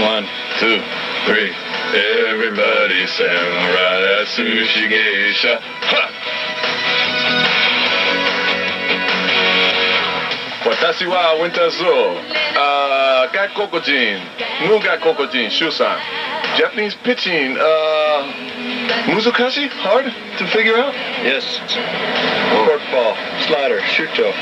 One, two, three. Everybody samurai sushi geisha. Ha! Watashi wa winter zoo. Uh, ga kokojin. Nuga kokojin. Shusan. Japanese pitching. Uh, muzukashi? Hard to figure out? Yes. Corkball, slider, shuto.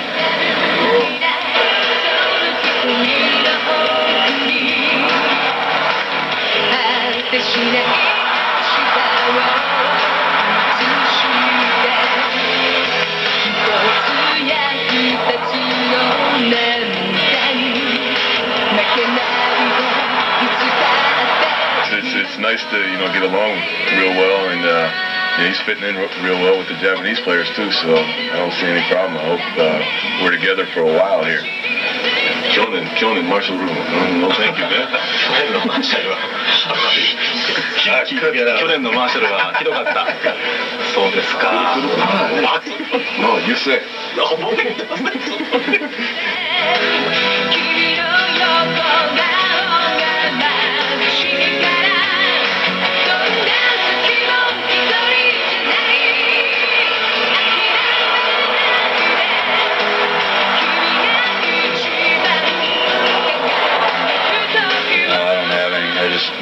It's, it's nice to, you know, get along real well and, uh, yeah, he's fitting in real well with the Japanese players too, so I don't see any problem. I hope uh, we're together for a while here. Killing it, Marshall Room. No, no, thank you, man. 去年のマーシャルはひどかった。そうですか。ああ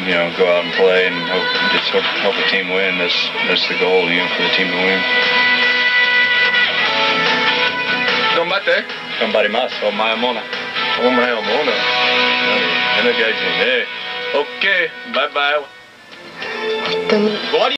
you know go out and play and hope, just hope, help the team win. That's that's the goal, you know, for the team to win. Combate. Combate más Oh, más mona. Oh, más mona. Energizing. Hey. Okay. Bye bye. What?